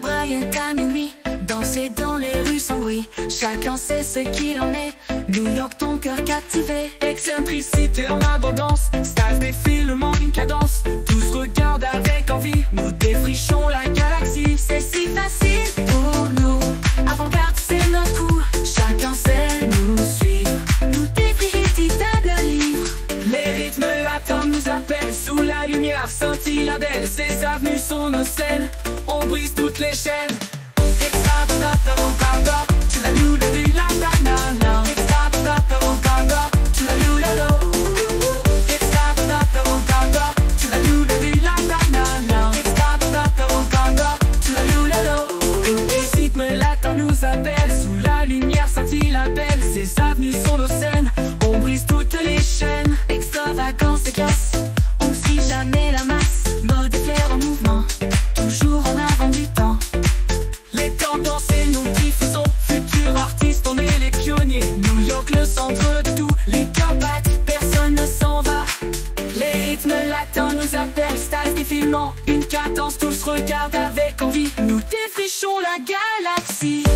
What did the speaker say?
Braille à minuit, danser dans les rues sans bruit. Chacun sait ce qu'il en est. New York, ton cœur captivé. Excentricité en abondance, stage défilement, une cadence. Tous regardent avec envie, nous défrichons la galaxie. C'est si facile pour nous. Avant-garde, c'est notre coup. Chacun sait nous suivre. Pris de livre. Les rythmes latins nous appellent Sous la lumière scintille la belle Ces avenues sont nos scènes brise toutes les chaînes. Nous Sous la lumière sont nos scènes. On brise toutes les chaînes. Extravagance et classe. Une cadence Tous regardent avec envie. Nous défrichons la galaxie